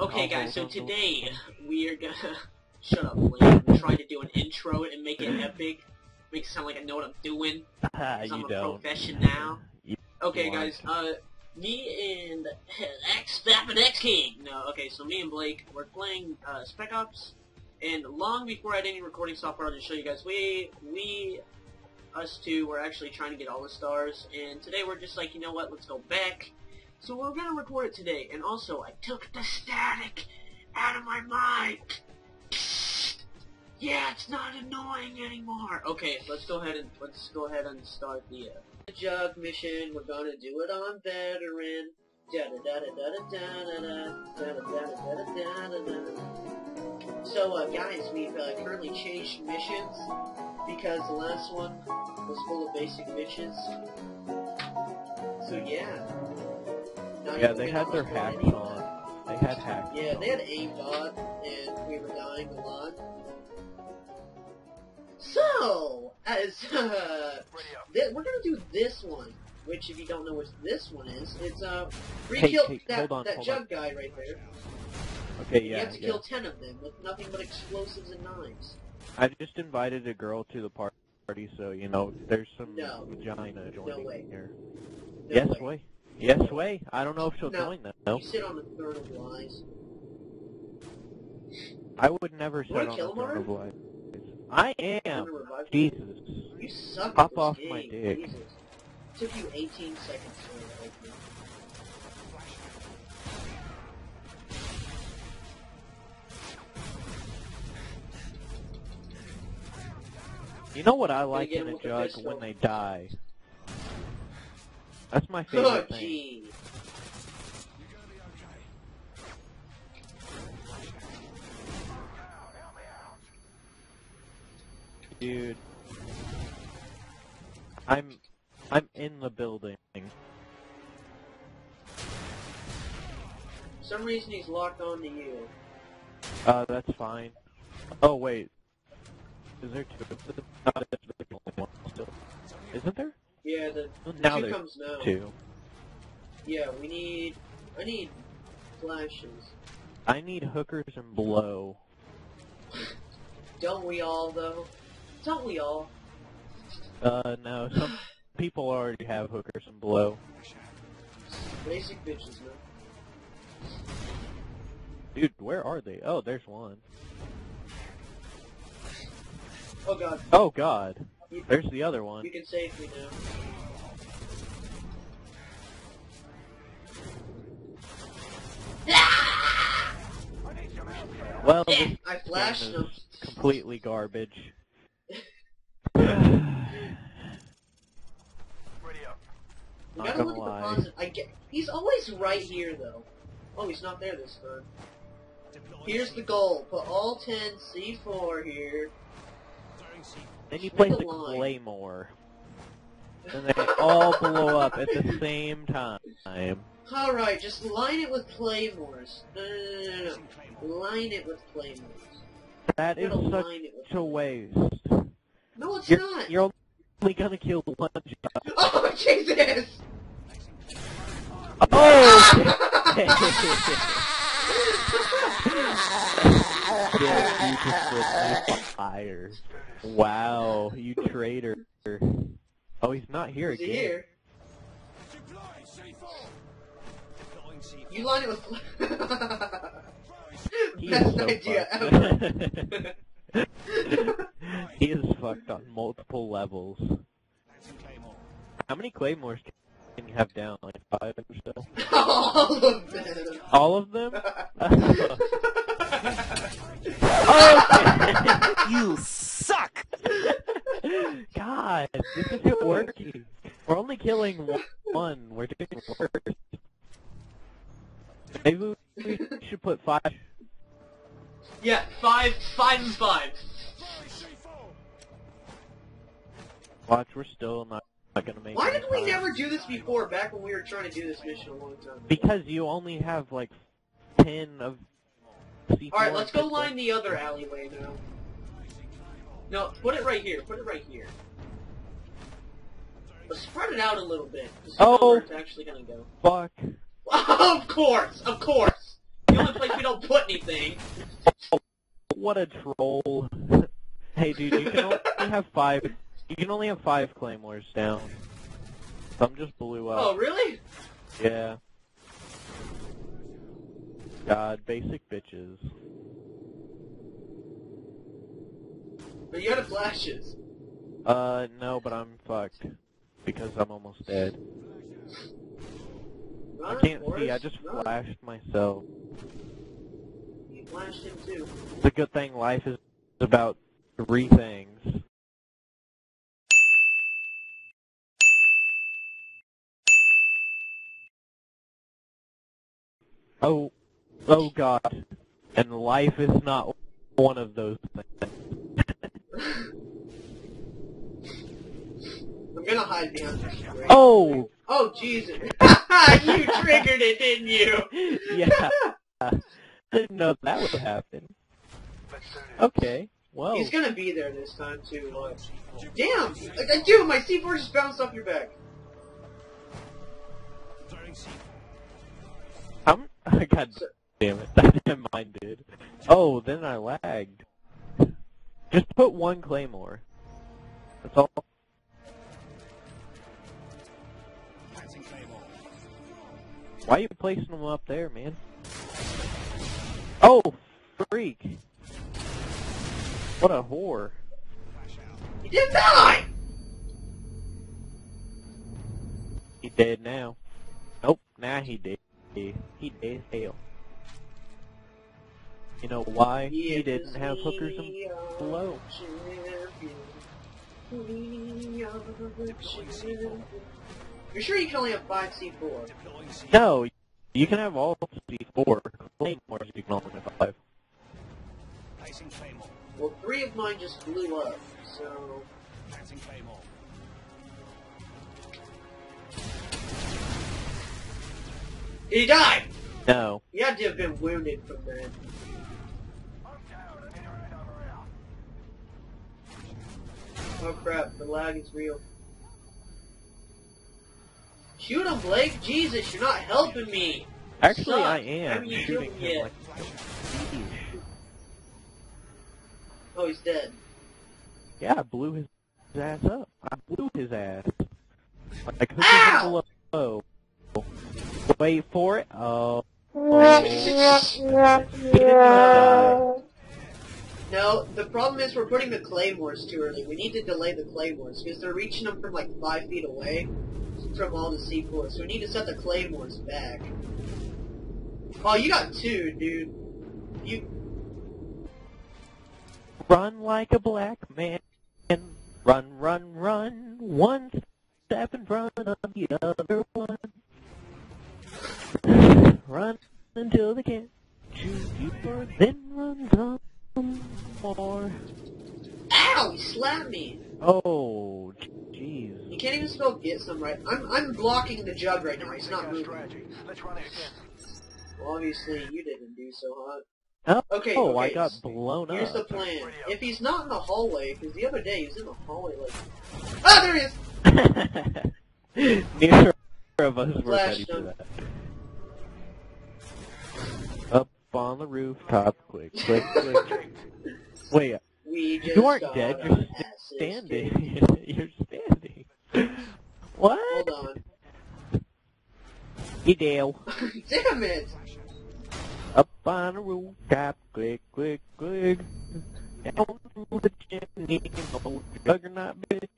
Okay, Oh, guys, so on, hold today we are gonna shut up, Blake. I'm trying to do an intro and make it epic, make it sound like I know what I'm doing. 'cause I'm a don't. professional. You Okay, guys, uh, me and X Fap and X King. No, okay, so me and Blake, we're playing uh, Spec Ops, and long before I had any recording software, I'll just show you guys. We, we, us two, were actually trying to get all the stars, and today we're just like, you know what? Let's go back. So we're gonna record it today, and also I took the static out of my mic. Yeah, it's not annoying anymore. Okay, let's go ahead and let's go ahead and start the uh, jug mission. We're gonna do it on veteran. So, uh, guys, we've uh, currently changed missions because the last one was full of basic missions. So, yeah. Yeah, they had their hacks on. They had hacks. Yeah, they had aimbot, and we were dying a lot. So, as uh, th- we're gonna do this one, which if you don't know what this one is, it's uh, we Hey, killed hey, that, on, that jug on. guy right there. Okay, yeah. you have to yeah. kill ten of them with nothing but explosives and knives. I just invited a girl to the party, so you know there's some No. vagina joining way. here. No yes, way. way. Yes, way. I don't know if she'll No. join that. No, You sit on the throne of lies. I would never sit on the throne of life. I am. Jesus. You suck. Pop this off game. my dick. Jesus. It Took you 18 seconds to me. You know what I like in a jug when they die? That's my Oh, favorite thing. Dude. I'm I'm in the building. For some reason he's locked on to you. Uh, that's fine. Oh wait. Is there two of them? No, there's only one still. Isn't there? Yeah, the, the Now two comes now. two. Yeah, we need. I need flashes. I need hookers and blow. Don't we all though? Don't we all? Uh, no, some people already have hookers and blow. Basic bitches, man. Dude, where are they? Oh, there's one. Oh god, Oh god. You- There's the other one. you can save me now. Well, I game flashed him. completely garbage. We gotta gonna look at lie. the positive. I get. He's always right here though. Oh, he's not there this time. Here's the goal. Put all 10 C4 here. Then you place a claymore. And they all blow up at the same time. Alright, just line it with claymores. No, no, no, no, no. Line it with claymores. That is such a waste. No, it's You're, not. you're only gonna kill one job. Oh, Jesus! Oh! you just fire. Wow, you traitor. Oh, he's not here Is he again. here? You line it with. He Best is so idea fucked. ever. he is fucked on multiple levels. How many claymores can you have down? Like five or so? All of them. All of them? oh! You suck! God, this isn't working. We're only killing one. one. We're doing worse. Maybe we should put five. yeah, five, five and five. Watch, we're still not, not gonna make Why did we time. never do this before? Back when we were trying to do this mission a long time ago. Because you only have like ten of All right, let's go line the other alleyway now. No, put it right here. Put it right here. Let's spread it out a little bit. Oh. where it's actually gonna go. Fuck. of course, of course. The only place we don't put anything. What a troll. hey, dude, you can only have five. You can only have five claymores down. Some just blew up. Oh, really? Yeah. God, basic bitches. But you had flashes. Uh, no, but I'm fucked. Because I'm almost dead. I can't see, I just run. flashed myself. You flashed him too. It's a good thing life is about three things. Oh, oh god. And life is not one of those things. I'm gonna hide behind this screen. Oh! Oh, Jesus. you triggered it, didn't you? Yeah. I didn't know that would happen. Okay. Well, He's gonna be there this time too. Damn! Like, I do! My C4 just bounced off your back. I'm. God damn it! That didn't mine did. Oh, then I lagged. Just put one claymore. That's all. Why are you placing them up there, man? Oh, freak! What a whore! He did die! He dead now. Nope, now he dead. He dead as hell. You know why? He didn't have hookers and blow? You're sure you can only have 5 C4? No, you can have all C4 claymores. You can only have five. Well, three of mine just blew up, so... Did he die? No. He had to have been wounded from that. Oh crap, the lag is real. Shoot him, Blake! Jesus, you're not helping me! Actually. I am shooting him yet? like. Oh, he's dead. Yeah, I blew his ass up. I blew his ass. Like hookers Ow! and below. Wait for it. Oh. oh. He didn't die. No, the problem is we're putting the claymores too early. We need to delay the claymores because they're reaching them from like five feet away from all the C4. So we need to set the claymores back. Oh, you got two, dude. You Run like a black man. Run, run, run. One step in front of the other one. Run until they can't shoot you. Then run some more. Ow! He slapped me. Oh, jeez. You can't even spell get some right. I'm I'm blocking the jug right now. He's not moving. Let's run it again. Well, obviously you didn't do so hot. Oh, Okay, oh okay, I got s- blown Here's the plan. If he's not in the hallway, because the other day he was in the hallway like... Ah, there he is! Neither of us were ready for that. Up on the rooftop, quick, quick, quick. Wait, We just you aren't got dead, our you're asses kicked. standing. you're standing. What? Hold on. Hey, Dale. Damn it! Up on the rooftop, click, click, click. Down through the chimney, oh, juggernaut bitch.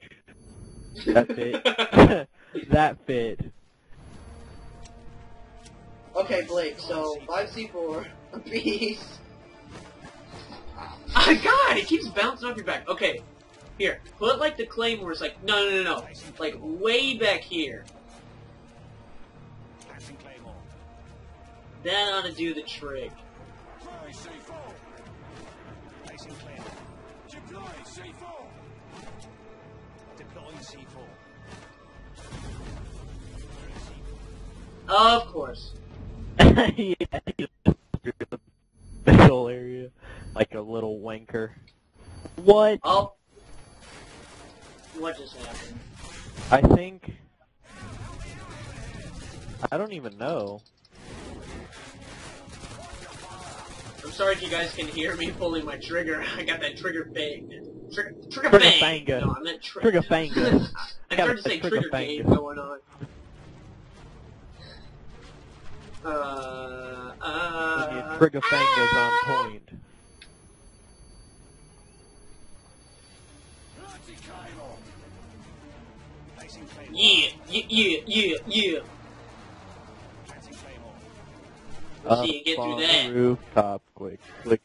That fit. that fit. Okay, Blake, so 5C4, a piece. Ah, God, it keeps bouncing off your back. Okay, here, put like the claymores, like, no, no, no, no, like way back here. That ought to do the trick. Of course. yeah, he the middle area like a little wanker. What? Oh. What just happened? I think. I don't even know. I'm sorry if you guys can hear me pulling my trigger. I got that trigger bang. Trigger, trigger, Trigger bang. fanga. No, I meant tri- Trigger fanga. I tried to say trigger trigger game going on. Uh, your uh, trigger fingers on point. Yeah, yeah, yeah, yeah, yeah. Up See you get through that. the rooftop, click, click,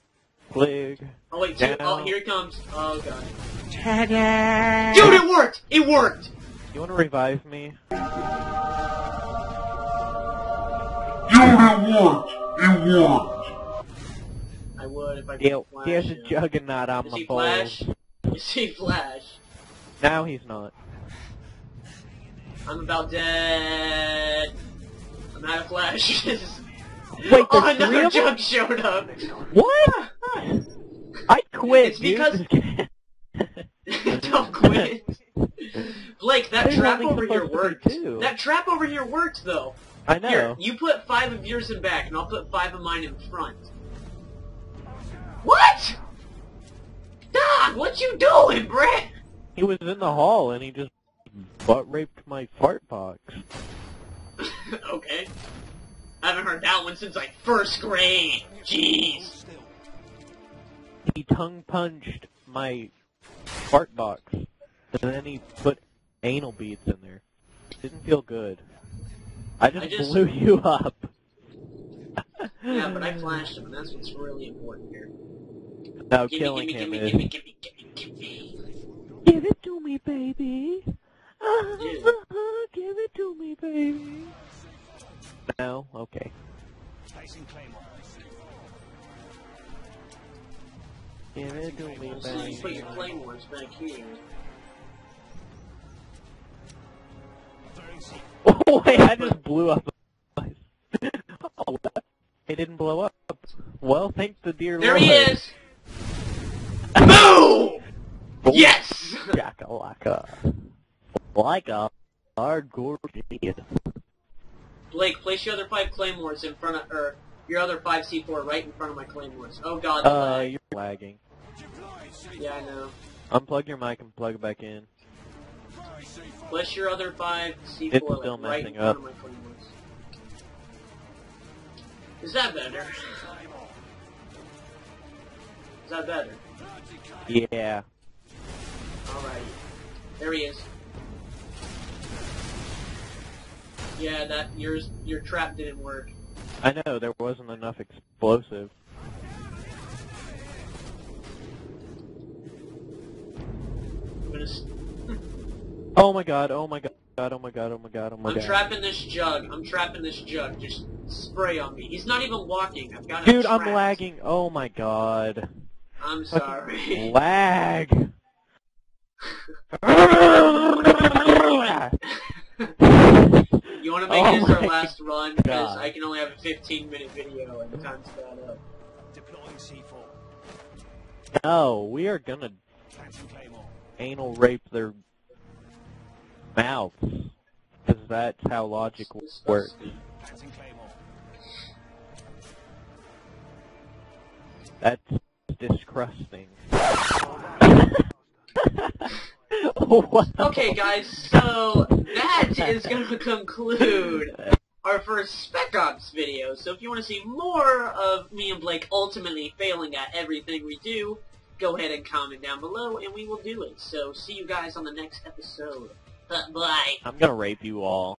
click. Oh wait, two, oh here it comes. Oh god. Dude, Dude, it worked! It worked! You want to revive me? Dude, it worked! It worked! I would if I could Yeah, flash there's a him. juggernaut on Is my he balls. Flash? You see Flash? Now he's not. I'm about dead. I'm out of flashes. Wait, oh, there's three another of jug showed up. What? I quit, It's dude. because- Don't quit. Blake, that There's trap over here supposed to be worked. two. That trap over here worked though. I know. Here, you put five of yours in back, and I'll put five of mine in front. What? Dog, what you doing, Brett? He was in the hall and he just butt raped my fart box. okay. I haven't heard that one since like first grade. Jeez. He tongue punched my fart box. And then he put anal beads in there. Didn't feel good. I just, I just- blew you up. Yeah, but I flashed him, and that's what's really important here. No, Gimme, killing gimme, him gimme, is. gimme, gimme, gimme, gimme. Give it to me, baby. Uh, Dude. give it to me, baby. No? Okay. Give it to me, So you put your claymores back here. Oh, wait, I just blew up. oh, it didn't blow up. Well, thank the dear There Lord. he is! Boom! Yes! Jack-a-lacka. Like a hardcore genius. Blake, place your other five claymores in front of, or your other five C4 right in front of my claymores. Oh god, Uh, lag. you're lagging. yeah, I know. Unplug your mic and plug it back in. Place your other five C4 It's like, still right messing up. of my claymores. Is that better? Is that better? Yeah. Alright. There he is. Yeah, that yours your trap didn't work. I know, there wasn't enough explosive. I'm gonna Oh my god, oh my god, oh my god, oh my god, oh my god I'm trapping this jug. I'm trapping this jug. Just spray on me. He's not even walking. I've got him Dude, I'm lagging. Oh my god. I'm sorry. Lag. you want to make Oh this our last run because I can only have a 15 minute video and the time's bad up. Deploying C4. no, we are gonna anal rape their mouths. Because that's how logic works. That's disgusting. Okay, guys, so that is going to conclude our first Spec Ops video. So if you want to see more of me and Blake ultimately failing at everything we do, go ahead and comment down below, and we will do it. So see you guys on the next episode. Bye. I'm gonna rape you all.